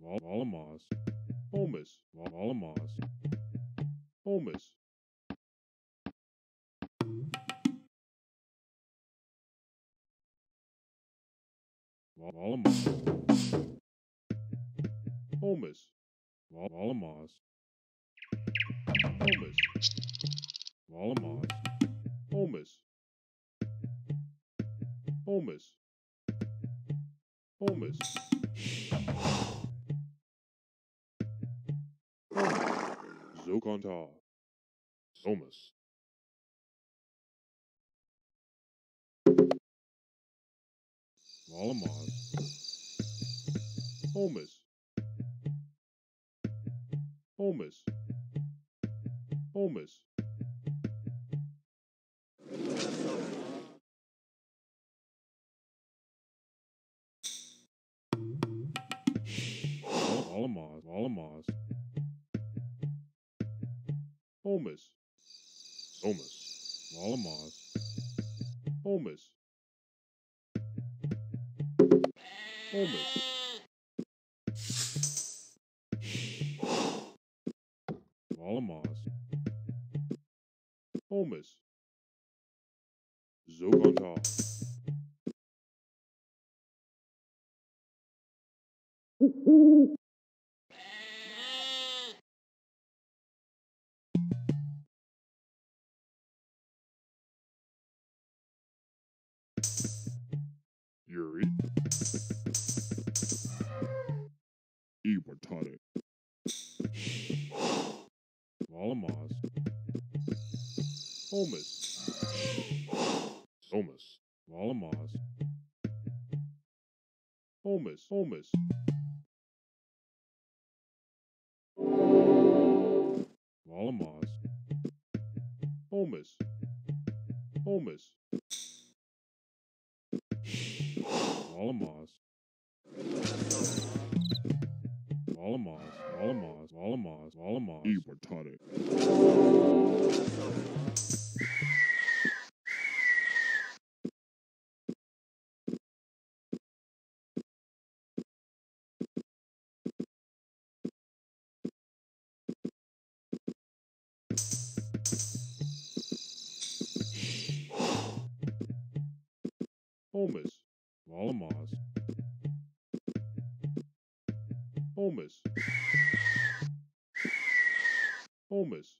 Valamos. Homus. Valamos. Homus. Valamos. Homus. Valamos. Homus. Valamos. Homus. Homus. Homus. Zokonta. Somus. Valamos. Homus. Homus. Homus. Valamos. Valamos. Homus. Somus. Valamos. Homus. Homus. Valamos. Homus. Zogonta. Yuri. Ibertonic. Valamos. Homus. Somus. Valamos. Homus. Homus. Valamos. Homus. Homus. Valamos. Valamos. Valamos. Valamos. Valamos. Ibertonic. Homus. Valamos. Homus. Homus.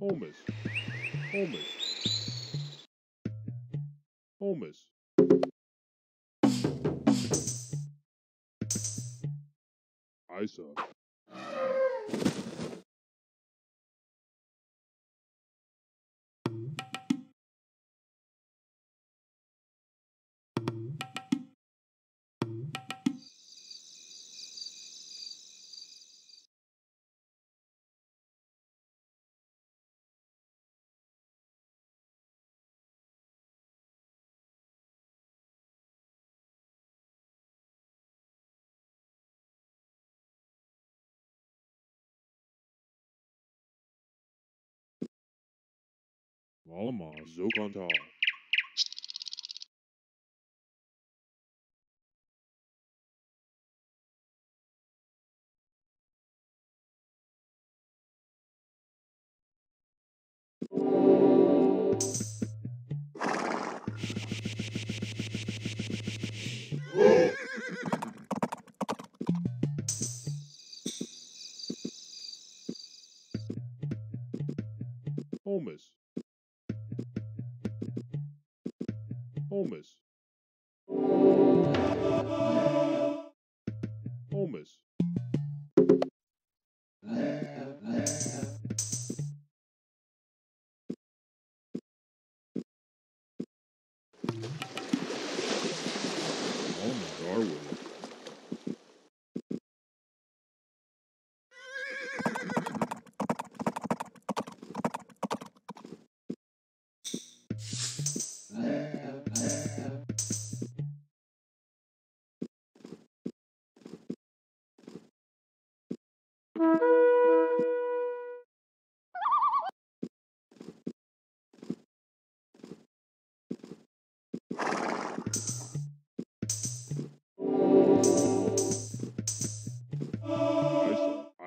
Valamos. Homus. Homus. Zokonta. Homus. Homus. Homus.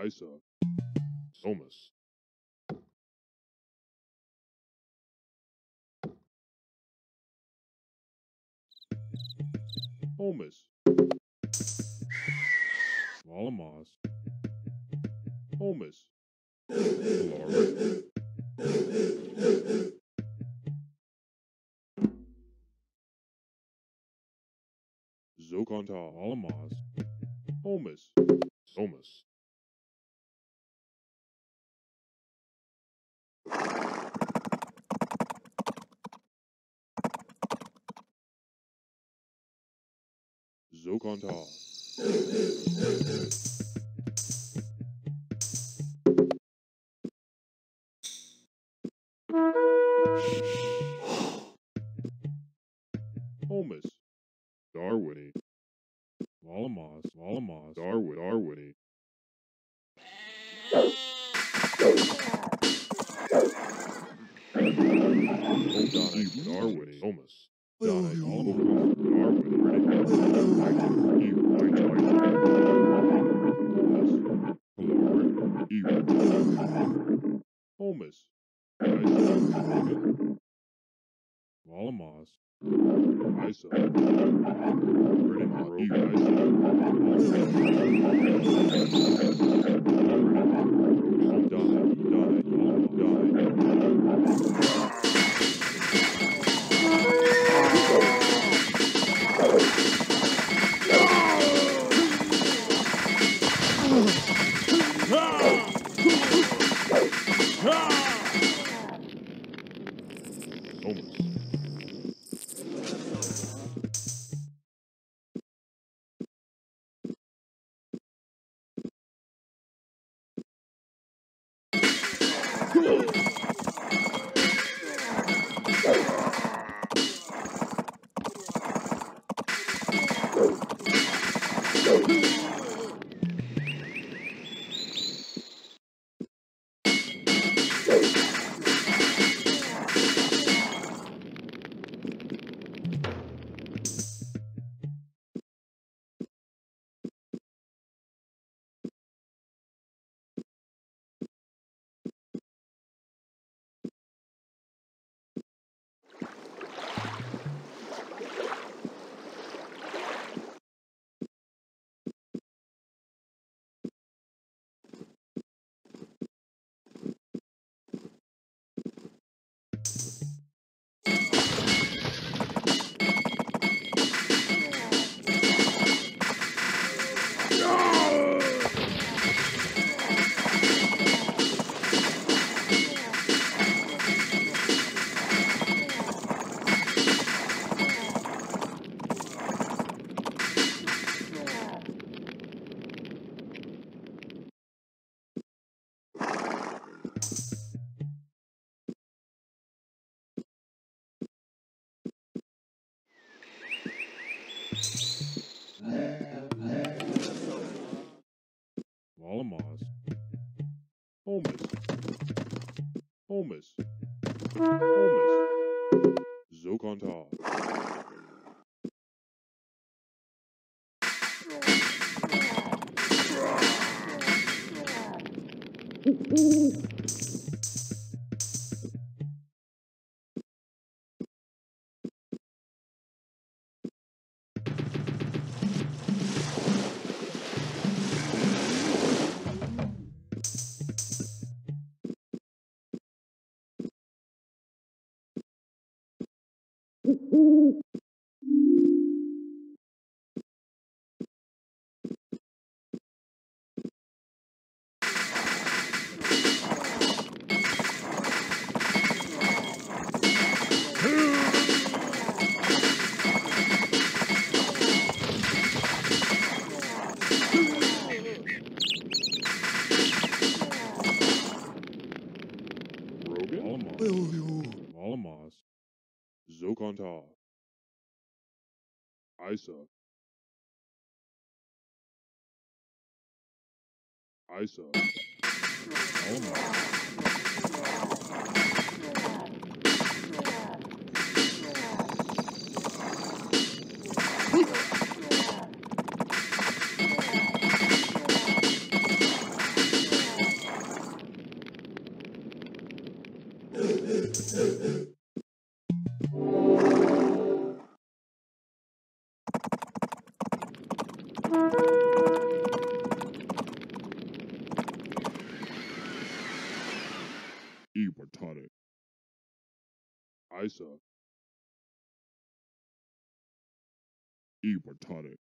Isa. Somas. Holmes. Lalamas. Holmes. Laura. Zokonta Alamas. Holmes. Somas. Zokonta. Holmes. Darwin. Lalamas. Lalamas. Darwin. Darwin. Darwin. Darwin. Thomas. Darwin. Holmes. Lalamas. Isa. Brennan Rogue. Isa. Died. Died. Died. Holmes. Lalamas. Holmes. Holmes. Holmes. Zokonta. Rogan. Lalamas. Lalamas. Zokonta. Isa. Isa. Lalamas. Isa. Ibertonic.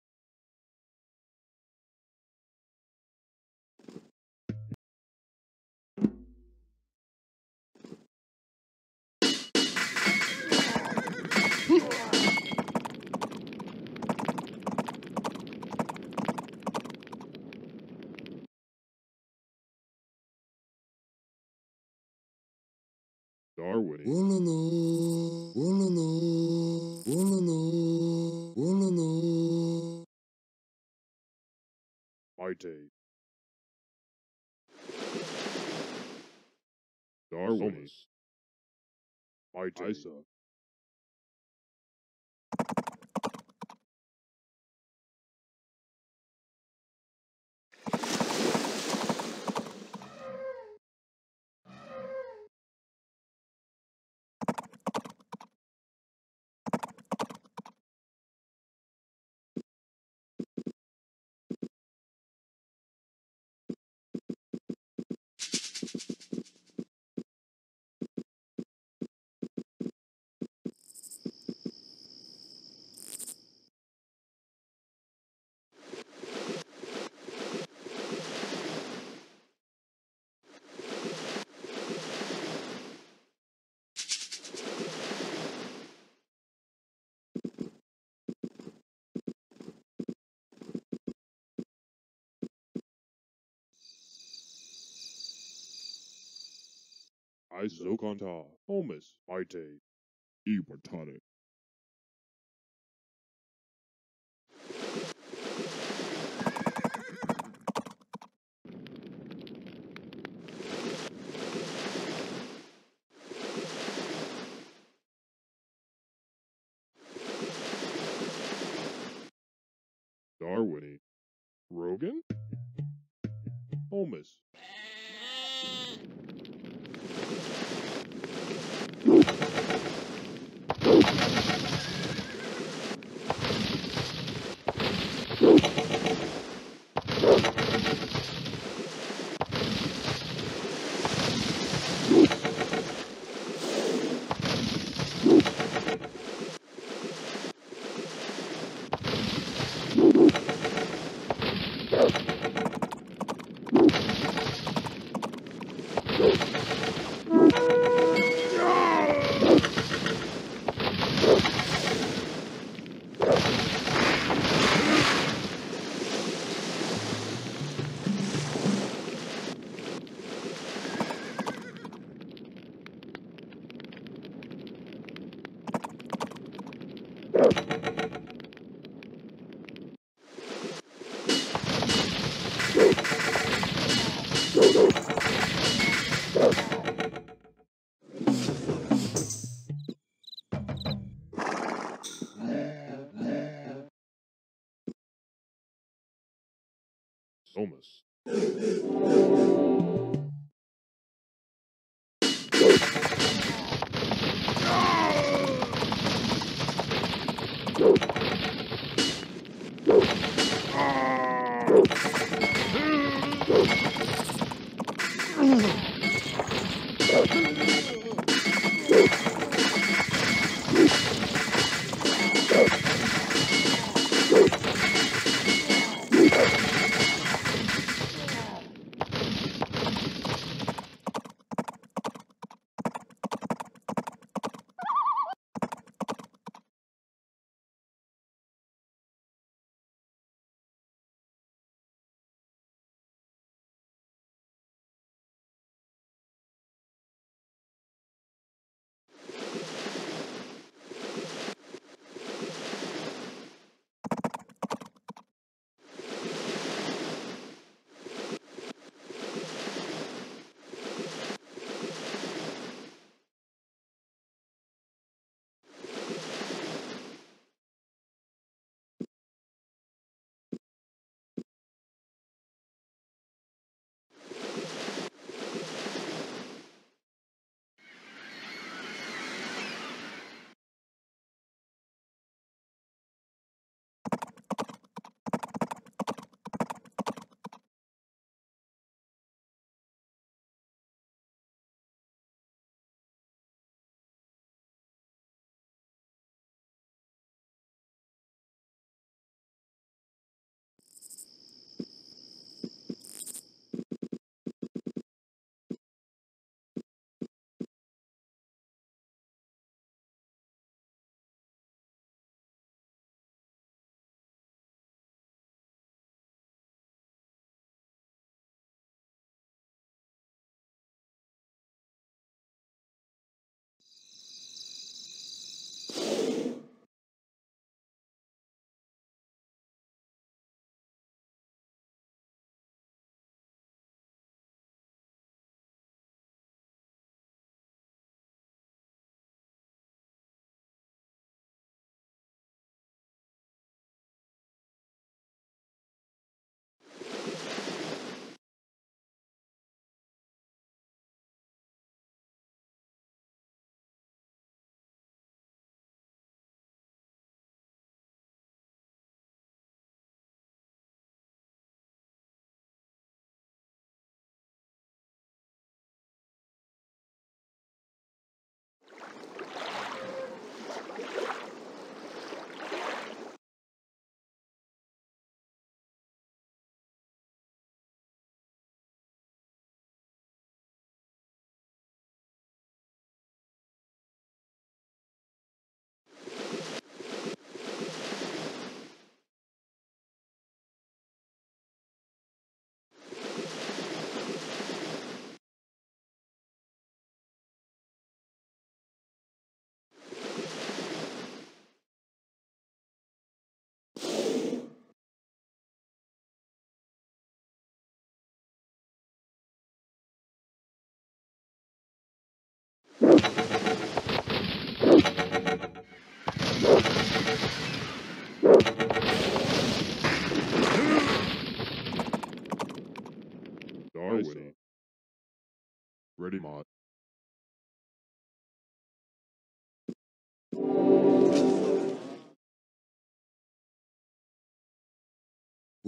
Darwin. Maite. Darwin. Isa. Zokonta. Homus. Maite. Ibertonic. Darwin. Rogan? Homus. Thank you.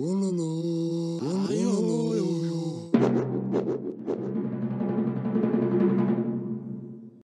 Oh, Wololo.